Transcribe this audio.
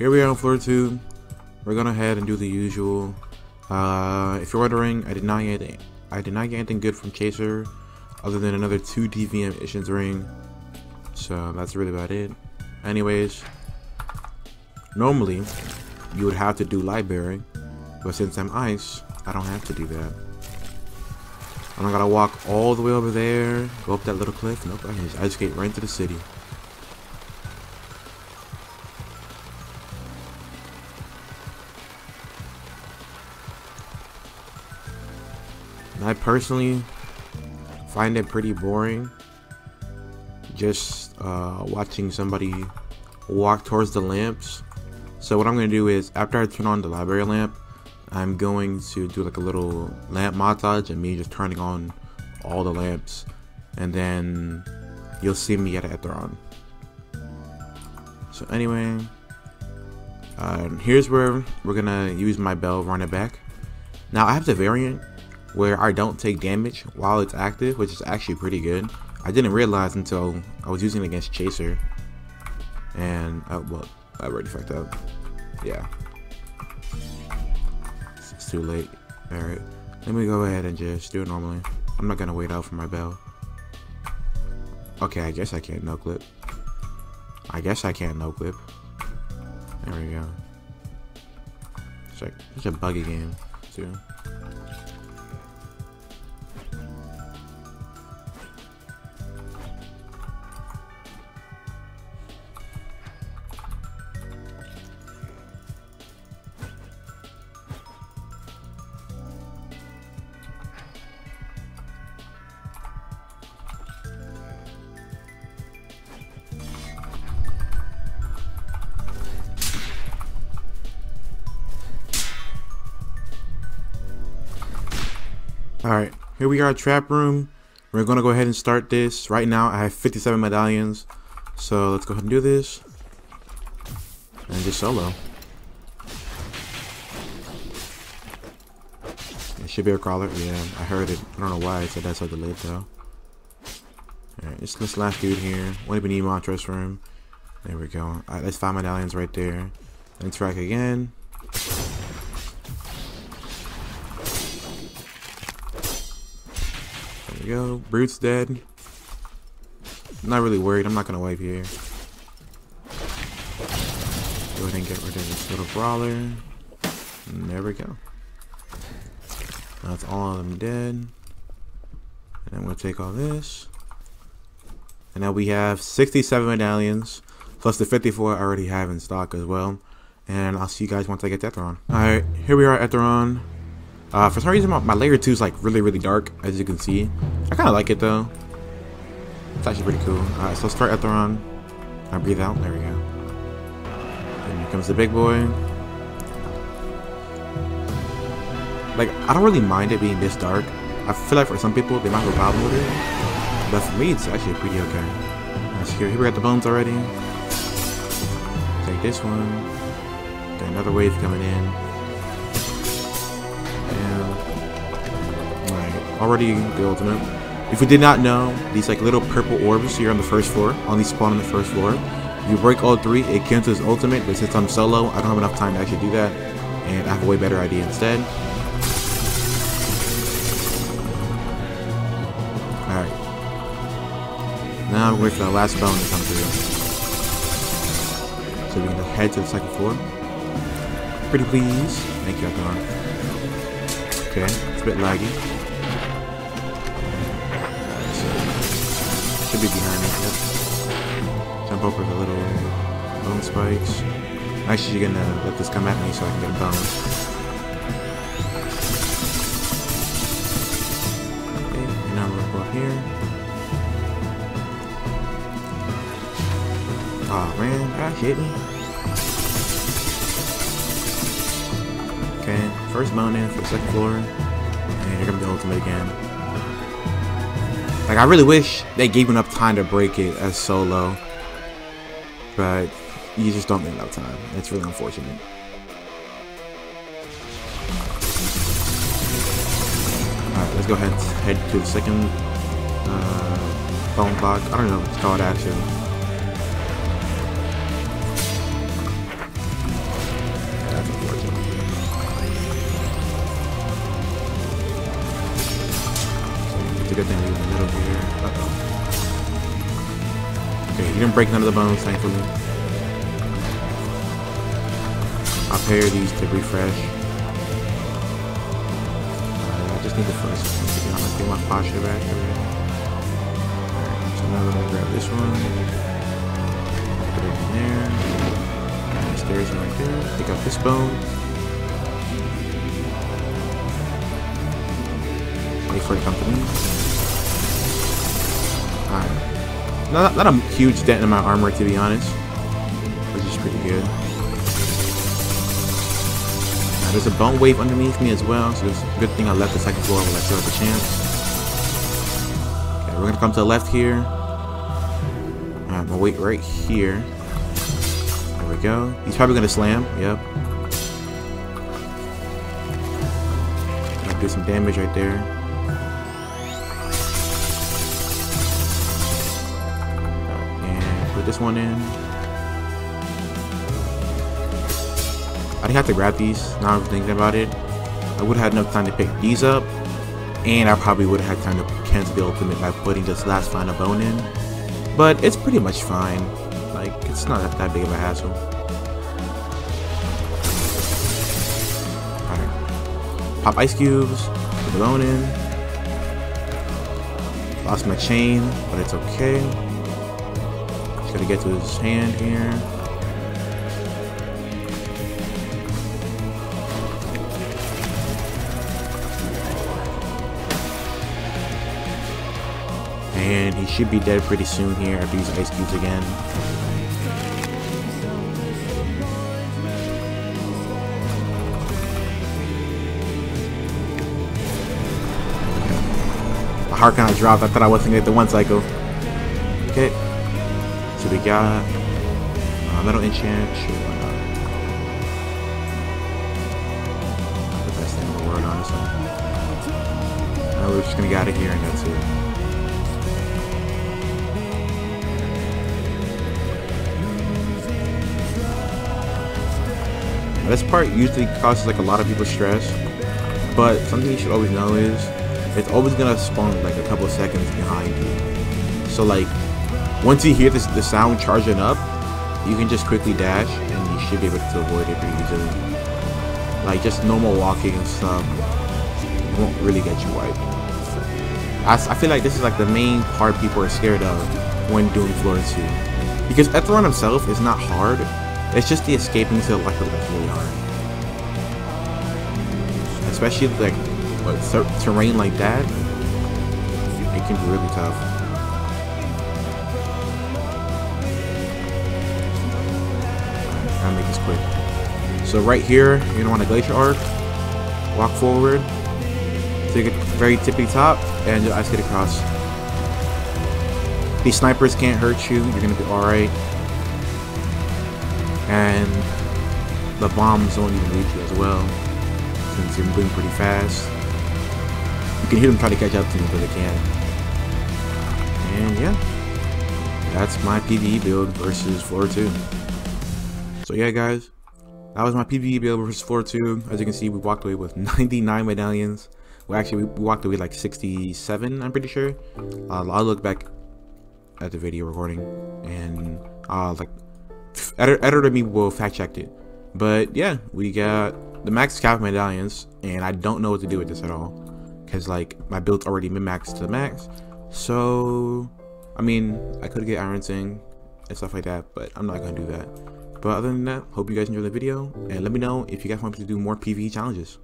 here we are on floor two. We're gonna head and do the usual. Uh, if you're wondering, I did not get I did not get anything good from Chaser, other than another two DVM missions ring. So that's really about it. Anyways, normally you would have to do library, but since I'm ice, I don't have to do that. And I'm not gonna walk all the way over there, go up that little cliff. Nope, I I just get right into the city. I personally find it pretty boring just uh, watching somebody walk towards the lamps. So what I'm going to do is after I turn on the library lamp, I'm going to do like a little lamp montage and me just turning on all the lamps and then you'll see me at Ethiron. So anyway, uh, here's where we're gonna use my bell run it back. Now I have the variant where I don't take damage while it's active, which is actually pretty good. I didn't realize until I was using it against Chaser. And, uh, well, I already fucked up. Yeah. It's, it's too late. Alright. Let me go ahead and just do it normally. I'm not gonna wait out for my bell. Okay, I guess I can't no clip. I guess I can't no clip. There we go. It's like such a buggy game, too. Alright, here we are trap room. We're gonna go ahead and start this. Right now I have 57 medallions. So let's go ahead and do this. And just solo. It should be a crawler. Yeah, I heard it. I don't know why I said that so delayed though. Alright, it's this last dude here. Won't even need Montrose room. There we go. Alright, that's five medallions right there. Let's track again. Go. Brute's dead. I'm not really worried. I'm not going to wipe here. Go ahead and get rid of this little brawler. And there we go. That's all of them dead. And I'm going to take all this. And now we have 67 medallions. Plus the 54 I already have in stock as well. And I'll see you guys once I get Ethiron. Alright, here we are at Ethiron. Uh, for some reason, my, my, layer 2 is like really, really dark, as you can see. I kind of like it though. It's actually pretty cool. Alright, so start Ethiron. I breathe out. There we go. And here comes the big boy. Like, I don't really mind it being this dark. I feel like for some people, they might have a problem with it. But for me, it's actually pretty okay. Let's here. Here we got the bones already. Take this one. Got another wave coming in. Already the ultimate. If you did not know, these like little purple orbs here on the first floor, only spawn on the first floor. If you break all three, it counts as ultimate, but since I'm solo, I don't have enough time to actually do that. And I have a way better idea instead. Alright. Now I'm waiting for the last bone to come through. So we can head to the second floor. Pretty please. Thank you, Akon. Okay, it's a bit laggy. Be behind me. Yep. Jump over the little bone spikes. I'm actually gonna let this come at me so I can get a bone. Okay, and now we'll go up here. Oh man, that hit me. Okay, first bone in for the second floor. And you're comes the ultimate again. Like, I really wish they gave enough time to break it as solo. But you just don't get enough time. It's really unfortunate. Alright, let's go ahead head to the second uh, bone block. I don't know what it's called actually. Didn't break none of the bones, thankfully. I'll pair these to refresh. Uh, I just need the first one to be honest. Get my posture back. Alright, so now I'm gonna grab this one. Put it in there. And stairs right there. Pick up this bone. Wait for it to come to me. Alright. Not, not a huge dent in my armor to be honest. Which is pretty good. Now, there's a bone wave underneath me as well, so it's a good thing I left the second floor while I still the chance. Okay, we're gonna come to the left here. Alright, I'm gonna wait right here. There we go. He's probably gonna slam, yep. Do some damage right there. One in. I didn't have to grab these. Now I'm thinking about it. I would have had enough time to pick these up. And I probably would have had time to cancel the ultimate by putting this last final bone in. But it's pretty much fine. Like, it's not that big of a hassle. Alright. Pop ice cubes. Put the bone in. Lost my chain, but it's okay. Gotta get to his hand here. and he should be dead pretty soon here after using ice cubes again. My heart kind of dropped. I thought I wasn't going to get the one cycle. Okay. So we got uh, metal enchant. Sure, why not? Not the best thing in the world, honestly. Now we're just gonna get out of here and that's it. This part usually causes like a lot of people stress, but something you should always know is it's always gonna spawn like a couple seconds behind you. So like once you hear this the sound charging up, you can just quickly dash and you should be able to avoid it pretty easily. Like just normal walking and stuff won't really get you wiped. I, I feel like this is like the main part people are scared of when doing floor 2. Because Ethiron himself is not hard, it's just the escaping to the left that's really hard. Especially like what, ter terrain like that, it can be really tough. So right here, you're gonna want a glacial arc, walk forward, take a very tippy top, and just ice skate across. These snipers can't hurt you, you're gonna be alright. And the bombs don't even reach you as well since you're moving pretty fast. You can hear them try to catch up to you but they can't. And yeah that's my PvE build versus floor 2 so yeah guys that was my PvE build versus floor 2 as you can see we walked away with 99 medallions well actually we walked away like 67 I'm pretty sure uh, I'll look back at the video recording and uh, like editor, editor me will fact check it. But yeah, we got the max cap medallions, and I don't know what to do with this at all. Because, like, my build's already min maxed to the max. So, I mean, I could get Ironsing and stuff like that, but I'm not to do that. But other than that, hope you guys enjoyed the video, and let me know if you guys want me to do more PvE challenges.